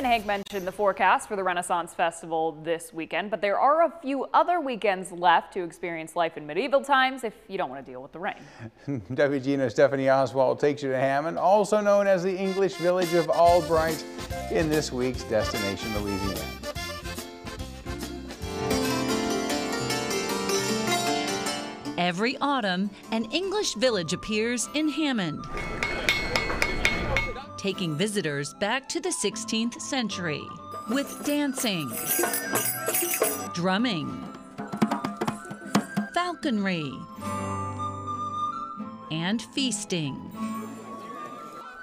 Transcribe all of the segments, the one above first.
And Hank mentioned the forecast for the Renaissance Festival this weekend, but there are a few other weekends left to experience life in medieval times if you don't want to deal with the rain. WGNO Stephanie Oswald takes you to Hammond, also known as the English village of Albright, in this week's Destination Louisiana. Every autumn, an English village appears in Hammond taking visitors back to the 16th century with dancing, drumming, falconry, and feasting.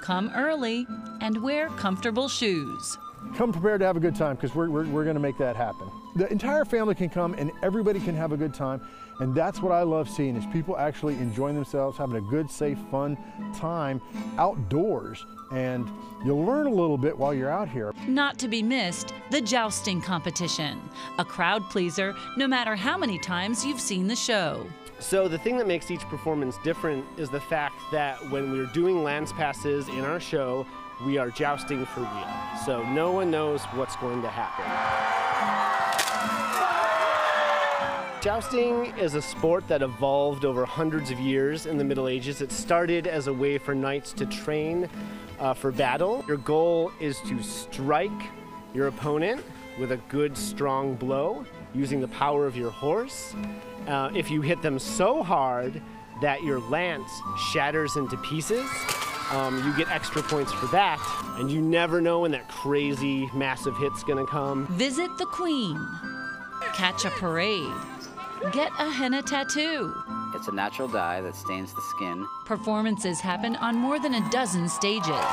Come early and wear comfortable shoes. Come prepared to have a good time because we're, we're, we're going to make that happen. The entire family can come and everybody can have a good time. And that's what I love seeing is people actually enjoying themselves, having a good, safe, fun time outdoors. And you'll learn a little bit while you're out here. Not to be missed, the jousting competition. A crowd pleaser no matter how many times you've seen the show. So the thing that makes each performance different is the fact that when we're doing lance passes in our show, we are jousting for real. So no one knows what's going to happen. Jousting is a sport that evolved over hundreds of years in the Middle Ages. It started as a way for knights to train uh, for battle. Your goal is to strike your opponent with a good strong blow using the power of your horse. Uh, if you hit them so hard that your lance shatters into pieces, um, you get extra points for that. And you never know when that crazy, massive hit's gonna come. Visit the Queen. Catch a parade. Get a henna tattoo. It's a natural dye that stains the skin. Performances happen on more than a dozen stages.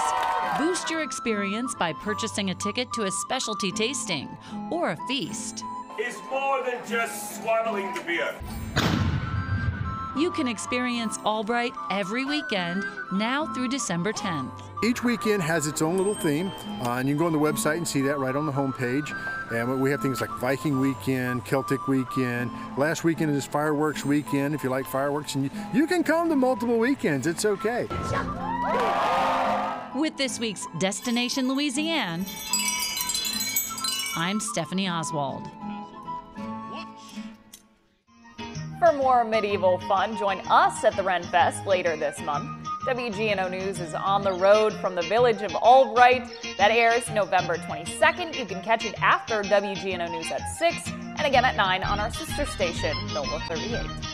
Boost your experience by purchasing a ticket to a specialty tasting or a feast. It's more than just swallowing the beer. You can experience Albright every weekend now through December 10th. Each weekend has its own little theme, uh, and you can go on the website and see that right on the homepage. And we have things like Viking Weekend, Celtic Weekend. Last weekend is Fireworks Weekend if you like fireworks. And you, you can come to multiple weekends, it's okay. With this week's Destination Louisiana, I'm Stephanie Oswald. For more medieval fun, join us at the Ren Fest later this month. WGNO News is on the road from the village of Albright. That airs November 22nd. You can catch it after WGNO News at 6 and again at 9 on our sister station, NOLA 38.